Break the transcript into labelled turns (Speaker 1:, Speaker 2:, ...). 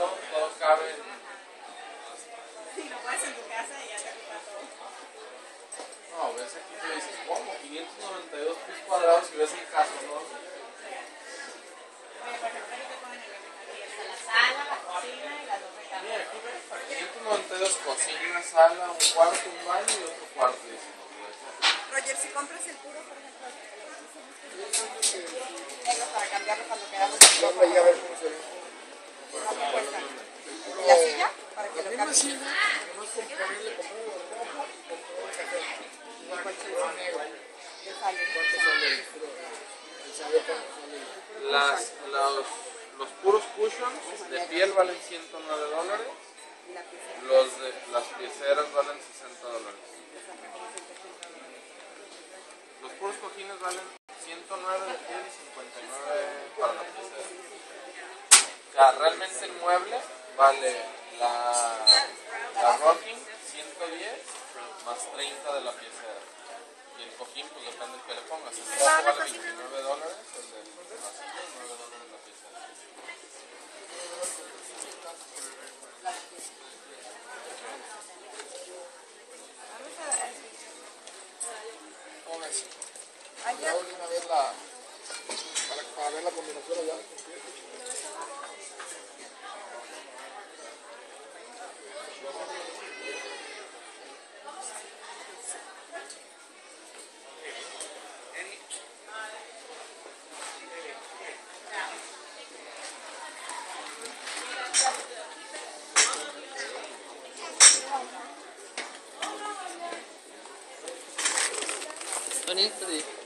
Speaker 1: Sí, lo puedes en tu casa y ya te ocupa todo.
Speaker 2: No, ves aquí te dices, ¿cómo? 592 pies cuadrados y ves el caso, ¿no?
Speaker 1: Oye, por ejemplo, ahí te ponen el aquí está la sala, la cocina y las dos
Speaker 2: Mira,
Speaker 1: recámaras.
Speaker 2: aquí ves, 592 cocina, sala, un cuarto, un baño y otro cuarto. Dice,
Speaker 1: Roger, si compras el puro, por ejemplo, para cambiarlo cuando
Speaker 3: me llega a ver cómo se ve.
Speaker 1: ¿Cuánto cuesta? ¿Y la silla? Que
Speaker 3: silla, nomás con ponerle como rojo, con todo el café. ¿Cuánto sale negro? ¿Cuánto sale.
Speaker 2: Las, los, los puros cushions de piel valen 109 dólares, los de las pieceras valen 60 dólares. Los puros cojines valen 109 de piel y 59 para la piecera. O sea, realmente el mueble vale la, la rocking 110 más 30 de la piecera. Y el cojín, pues depende del que le pongas. El rojo vale 29 dólares, el de la silla 9 dólares la piecera.
Speaker 3: ¿Cómo ves?
Speaker 1: Ayer,
Speaker 3: Ya una vez la. Para, para ver la combinación allá.
Speaker 4: 何それ